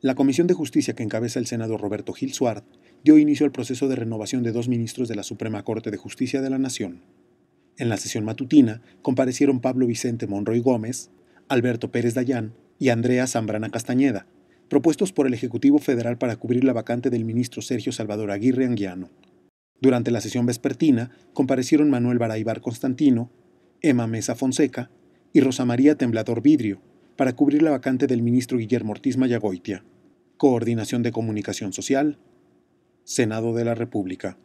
La Comisión de Justicia que encabeza el Senado Roberto Gil Suárez dio inicio al proceso de renovación de dos ministros de la Suprema Corte de Justicia de la Nación. En la sesión matutina comparecieron Pablo Vicente Monroy Gómez, Alberto Pérez Dayán y Andrea Zambrana Castañeda, propuestos por el Ejecutivo Federal para cubrir la vacante del ministro Sergio Salvador Aguirre Anguiano. Durante la sesión vespertina comparecieron Manuel Baraibar Constantino, Emma Mesa Fonseca y Rosa María Temblador Vidrio para cubrir la vacante del ministro Guillermo Ortiz Mayagoitia. Coordinación de Comunicación Social, Senado de la República.